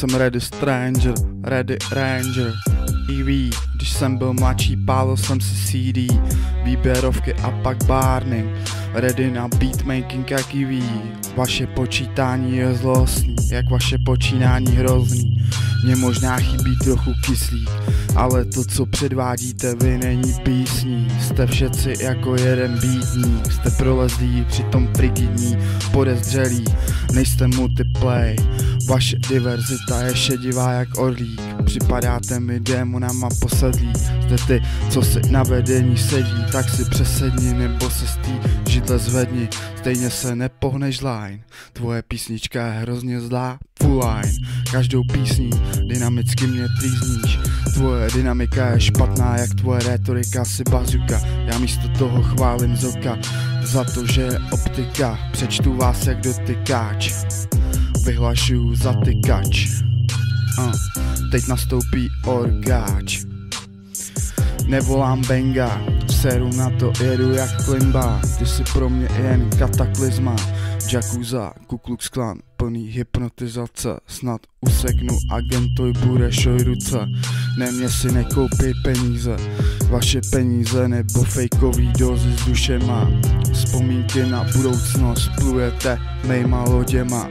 Jsem ready stranger, ready ranger EV, když jsem byl mladší, pálil jsem si CD Výběrovky a pak Barney Ready na beatmaking jak EV Vaše počítání je zlostný, jak vaše počínání hrozný. Mně možná chybí trochu kyslík ale to, co předvádíte vy, není písní. Jste všetci jako jeden bítník Jste prolezlí, přitom frigidní, podezřelí. Nejste multiplay vaše diverzita je šedivá jak orlík. Připadáte mi démonama posedlí. Jste ty, co si na vedení sedí Tak si přesedni nebo se z tý židle zvedni. Stejně se nepohneš line. Tvoje písnička je hrozně zlá. Full line. Každou písní dynamicky mě trýzníš. Tvoje dynamika je špatná jak tvoje retorika si bazuka. Já místo toho chválím zoka Za to, že je optika. Přečtu vás jak dotykáč vyhlašuju zatykač. Uh, teď nastoupí orgáč. Nevolám benga, seru na to, jedu jak klimba Ty si pro mě jen kataklizma. Jakuza, Ku Klux Klan, plný hypnotizace. Snad useknu agentoj bude šoj ruce Ne mě si nekoupí peníze. Vaše peníze nebo fejkový dozy s dušema. Vzpomínky na budoucnost plujete mejma loděma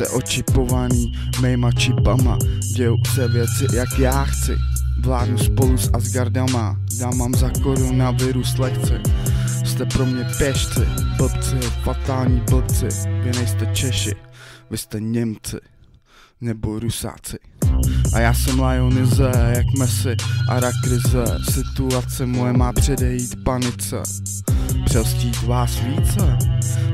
Jste očipovaný mejma čipama. Dějou se věci jak já chci. Vládnu spolu s Asgardama Dám za koronavirus lekce. Jste pro mě pěšci, blbci, fatální blbci. Vy nejste Češi, vy jste Němci nebo Rusáci. A já jsem Lionize, jak Messi a Rakrize Situace moje má předejít panice. Přelstít vás více,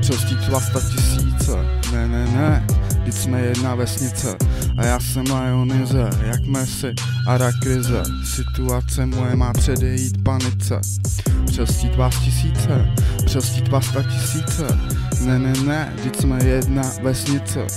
přelstít vás ta tisíce. Ne, ne, ne, Teď jsme jedna vesnice a já jsem Lionize, jak Messi a Rakrize Situace moje má předejít panice. Přelstít vás tisíce, přelstít vás ta tisíce. Ne, ne, ne, teď jsme jedna vesnice